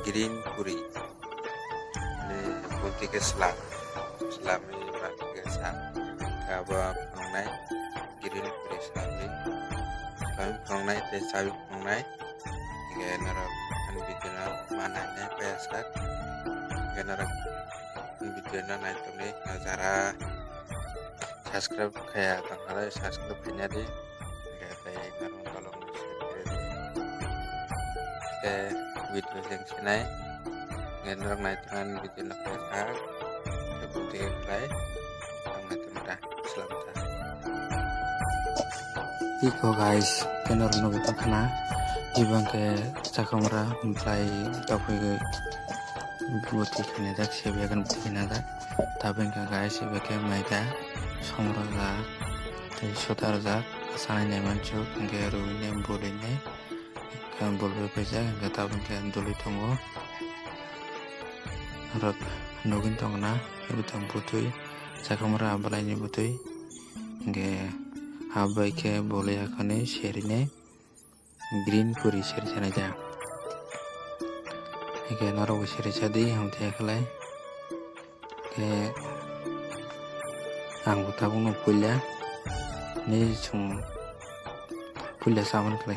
green puri ni punti ke selam. Selami mak ke sam kaba pengnai green selami pengnai te sabi pengnai ge nara an bidena mana ne pesak ge nara an bidena nai tumni nazara subscribe kayak kalau subscribe nya di kayak garung tolong ke Gitu video yang senai. Gendrong naikkan bikin lepas hak seperti kelai sangat mudah selamat Iko guys gendrong nunggu tak kena. Bangke ke cakamra mulai tapi butik kena ya, tak? Siapa akan butik kena tak tapi enggak guys siapa ke mereka samra tak dari saudara tak asalnya mancu enggak ruinnya nih Gambol tahu gata bengkean tunggu oh. harap Rok tong na ibu ya tong putui. Sakamara abalai ni putui. enggak abai ike boleh akane sherine green puri share sana aja enggak naro gue share aja di yang tiap kali Ge anggota pun pulia. Ini cuma kuliah sama kelai.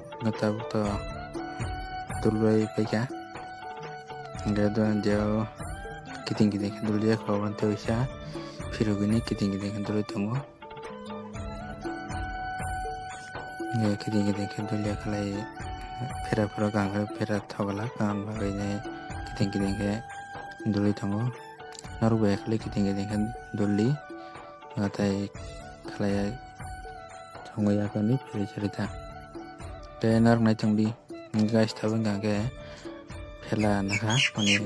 ngata to dulbai peka nggak ada jauh kiting kiting dulu dia kalau nanti bisa video gini kiting kiting dulu tunggu. Nggak kiting kiting dulu dia kalau pera pera kangkar pera thogala kan bagainya kiting kiting ke dulu tunggu. Naru baik kali kiting kiting kan dulu ngatai kalau tunggu ya kan ini cerita dan naru naik tunggu guys tahu nggak kayak phela naka mani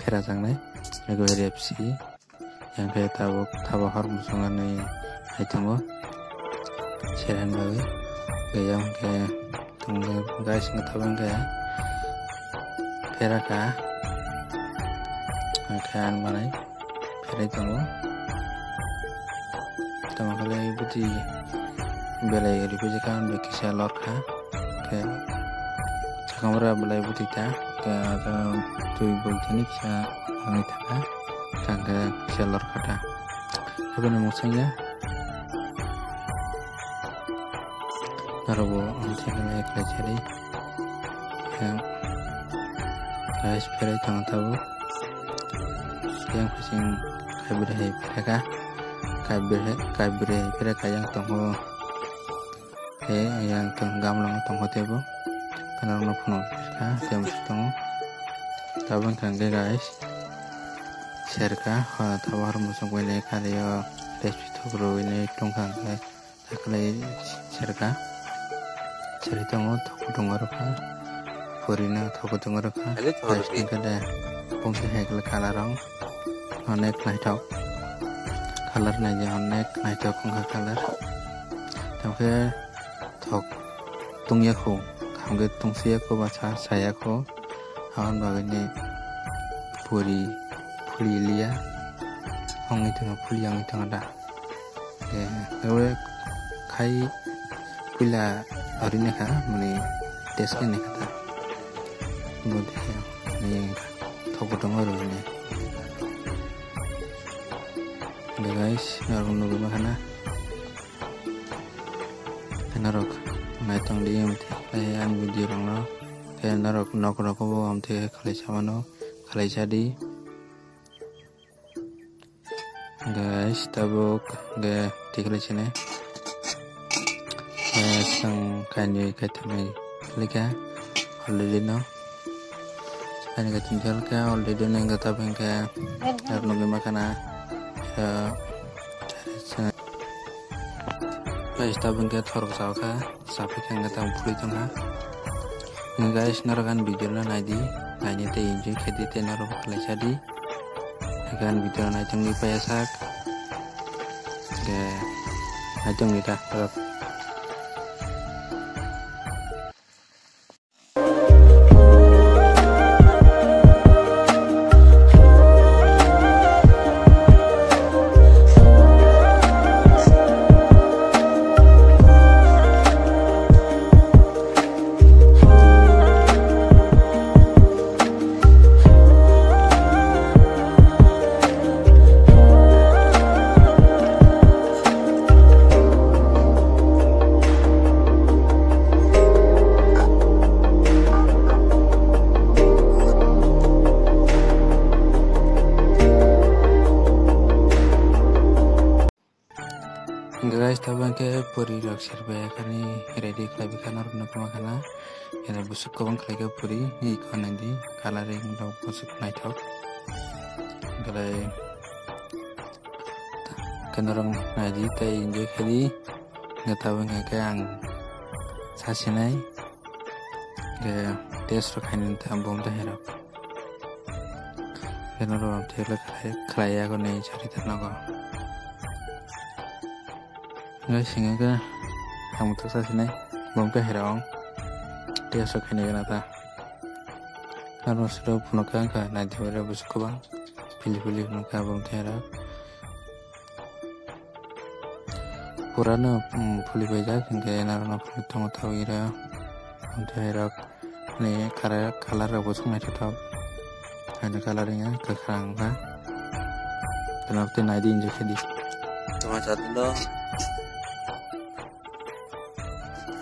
phera jangnai ego repsi yang phe tabo tabo har musunga nei aitango seran bagai gayam ke tunggu guys nggak tahu nggak phera ka kan manai phera tango tama kale buti belai ribu kan bekisa lorka ke kamera belai butita ke tuh begini bisa mengitaka tangga seller kata. Apa nama saya narobo nanti kami pelajari yang guys pada jangan tahu. Yang pusing kabir hai mereka kabir kabir mereka yang tunggu he yang tenggam langsung tong hote bo kanang no puno ka tem kan guys. Share ka ha tawar mo song wele ka de yo respi to gro wele tong kan ka share ka. Share tong to tong ro ka porina to tong ro ka respi ka de pom te onek color onek color. thok tung ya khu kham ge tung si ya ko ba cha sa ya ko awan ba ne puri puri lia ong i tang puri yang i tang da de re khai pula ari ne kha mane tes ke ne kha ta mo de ya ne thok tung ro ne de guys ngarung no ba khana makana kenarok naitong di yang an video rong no ke narok nok rok bo am the khalai samano khalai jadi guys tabuk ge tikle chine sang kanyi katame lika already no ani ka tinggal ka already no nga tabeng ka ar no makana guys tabung ke thorok jawka sapi ke nga tang puli tongha guys narokan video na naidi naini te enjoy khedi te narok khlaisa di akan video na tong ni payasak ke ajong ni ta kana yana busuk ko bang kelaga puri ni ko nandi coloring dog busuk nai thok galai kanarong nadi tai enjoy khali ngatabang ke ang sasinai ge test ro khainin ta bom ta herap kanarong thela khlaya ko nei charita nago ngai singa ga ang tak sa sinai bom ka herong dia so kene ga ta karo sro puno ka ka na jore bus ko bang pili pili puno ka bom thera purana puli beja kenge na na puli tong ta ira bom thera ne kara kalar ga bus ngai ta ada coloring ya ke kerang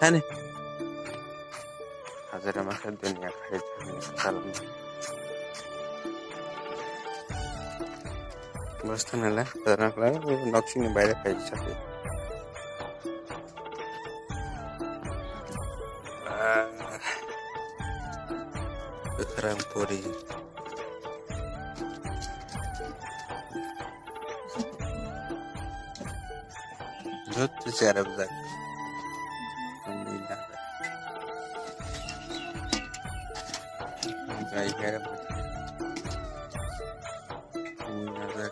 Hani. Hazır ama sen dünya kayacağını sakalım. Basta na lang. Tara na lang. Noxing yung bayar kayo sa akin. Baik ya. Alhamdulillah.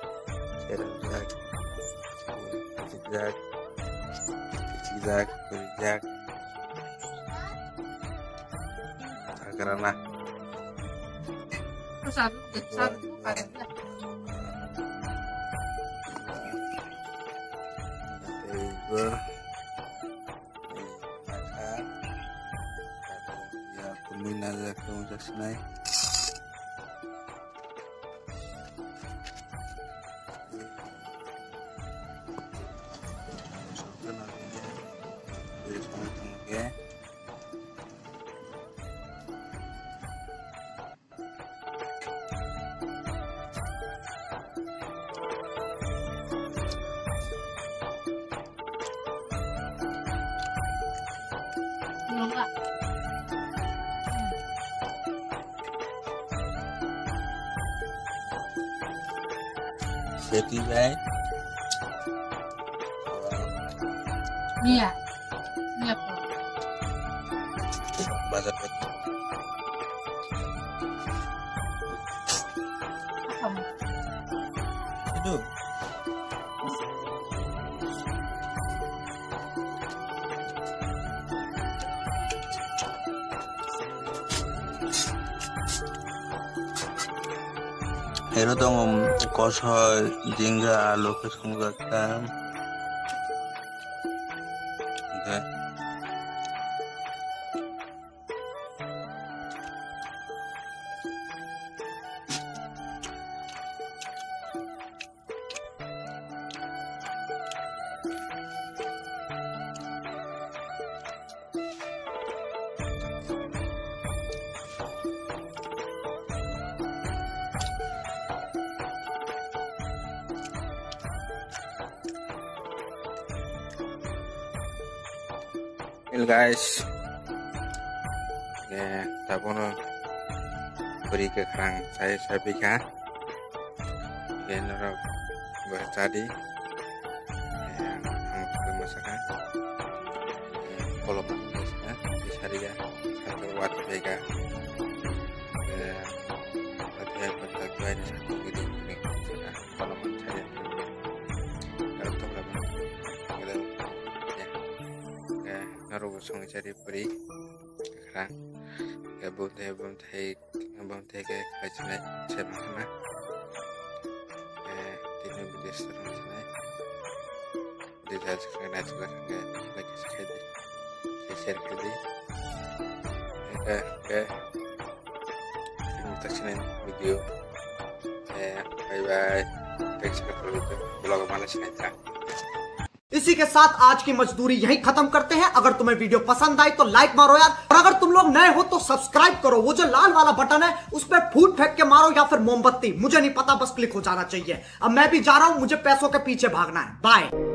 Serak-serak. Zigzag. Zigzag. Zigzag. Karena satu satu ya za kaunta Jadi baik. iya iya po Bazar betul. apa mo Itu. এরকম হয় জিঙ্গা লোকের সঙ্গে একটা guys. Ya tapono beri ke kerang saya saya pikir ya nara bertadi ya ang tuh masakan. Kalau bisa bisa dia satu watt vega. Ya satu gede ini kalau ini bisa terus nih di dalam sekarang juga kayak lagi sekali share kali ya kayak kita sini video. Ya bye bye thanks for the vlog mana sih इसी के साथ आज की मजदूरी यही खत्म करते हैं। अगर तुम्हें वीडियो पसंद आई तो लाइक मारो यार। और अगर तुम लोग नए हो तो सब्सक्राइब करो। वो जो लाल वाला बटन है, उस पर फूट फेंक के मारो या फिर मोमबत्ती। मुझे नहीं पता, बस क्लिक हो जाना चाहिए। अब मैं भी जा रहा हूँ, मुझे पैसों के पीछे भागना है। बाय